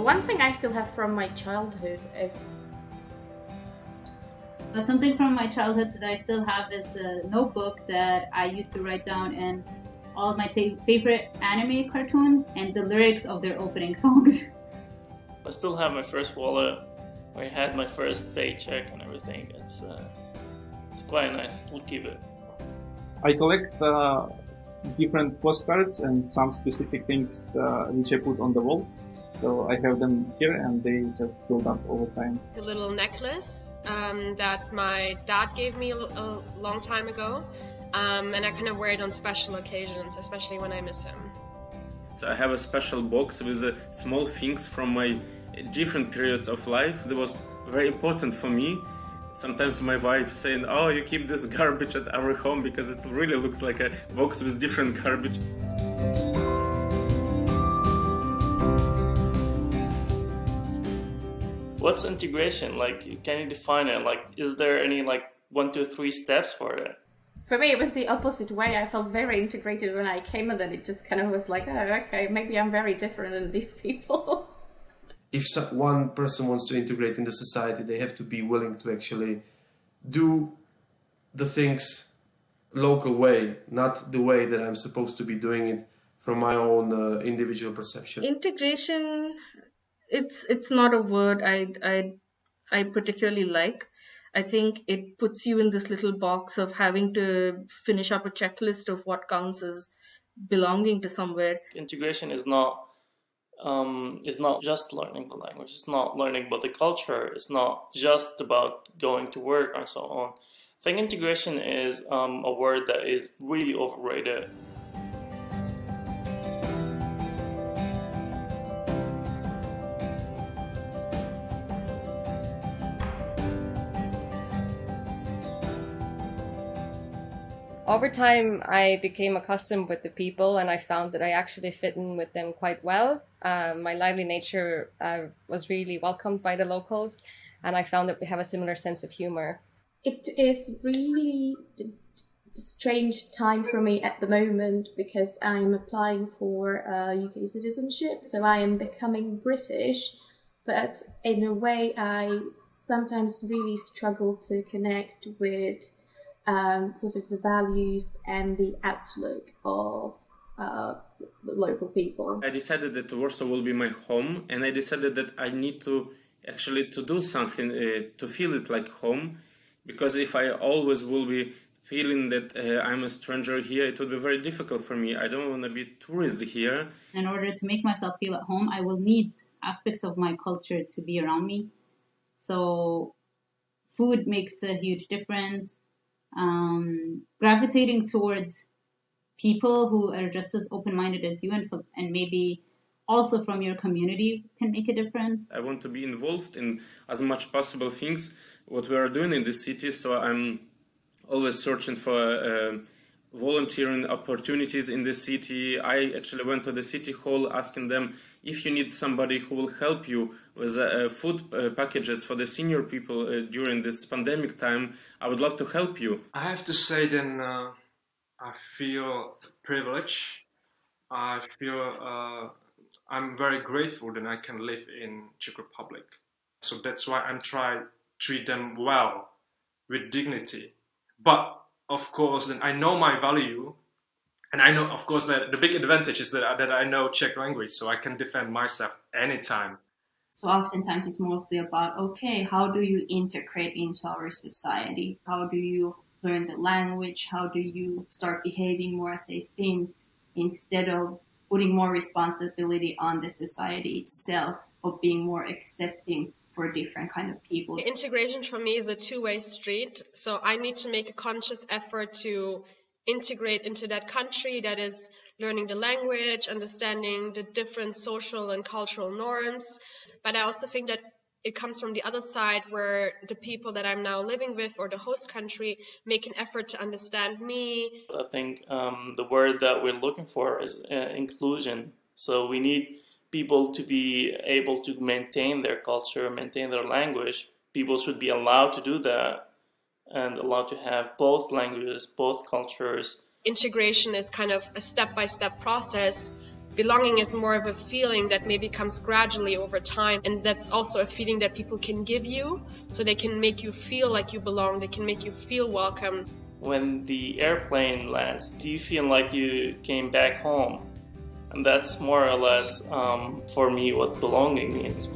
But one thing I still have from my childhood is But something from my childhood that I still have is the notebook that I used to write down in all of my ta- favorite anime cartoons and the lyrics of their opening songs. I still have my first wallet. I had my first paycheck and everything. It's uh, it's quite nice. We'll keep it. I collect uh, different postcards and some specific things uh, which I put on the wall. So I have them here and they just build up over time. The little necklace um, that my dad gave me a, a long time ago, um, and I kind of wear it on special occasions, especially when I miss him. So I have a special box with uh, small things from my different periods of life that was very important for me. Sometimes my wife saying, "Oh, you keep this garbage at our home because it really looks like a box with different garbage." What's integration? Like, can you define it? Like, is there any like one, two, three steps for it? For me, it was the opposite way. I felt very integrated when I came, and then it just kind of was like, oh, okay, maybe I'm very different than these people. if so, one person wants to integrate in the society, they have to be willing to actually do the things local way, not the way that I'm supposed to be doing it from my own uh, individual perception. Integration, it's it's not a word I I I particularly like. I think it puts you in this little box of having to finish up a checklist of what counts as belonging to somewhere. Integration is not um, is not just learning the language. It's not learning about the culture. It's not just about going to work and so on. I think integration is um, a word that is really overrated. Over time, I became accustomed with the people, and I found that I actually fit in with them quite well. Um, my lively nature uh, was really welcomed by the locals, and I found that we have a similar sense of humor. It is really a strange time for me at the moment because I'm applying for uh, UK citizenship, so I am becoming British. But in a way, I sometimes really struggle to connect with um, sort of the values and the outlook of uh, the local people. I decided that Warsaw will be my home, and I decided that I need to actually to do something uh, to feel it like home, because if I always will be feeling that uh, I'm a stranger here, it would be very difficult for me. I don't want to be tourist here. In order to make myself feel at home, I will need aspects of my culture to be around me. So, food makes a huge difference um, gravitating towards people who are just as open-minded as you and, and maybe also from your community can make a difference. I want to be involved in as much possible things what we are doing in the city so i'm always searching for uh, volunteering opportunities in the city. I actually went to the city hall asking them if you need somebody who will help you with uh, food uh, packages for the senior people uh, during this pandemic time. I would love to help you. I have to say, then uh, I feel privileged. I feel uh, I'm very grateful that I can live in Czech Republic. So that's why I'm trying to treat them well with dignity. But of course, then I know my value, and I know, of course, that the big advantage is that that I know Czech language, so I can defend myself anytime. So oftentimes it's mostly about okay, how do you integrate into our society? How do you learn the language? How do you start behaving more as a Finn instead of putting more responsibility on the society itself of being more accepting for different kind of people. Integration for me is a two-way street. So I need to make a conscious effort to integrate into that country that is learning the language, understanding the different social and cultural norms. But I also think that it comes from the other side where the people that I'm now living with or the host country make an effort to understand me. I think um, the word that we're looking for is uh, inclusion. So we need people to be able to maintain their culture, maintain their language, people should be allowed to do that and allowed to have both languages, both cultures. Integration is kind of a step by step process belonging is more of a feeling that maybe comes gradually over time, and that's also a feeling that people can give you, so they can make you feel like you belong, they can make you feel welcome. When the airplane lands, do you feel like you came back home? And that's more or less, um, for me, what belonging means.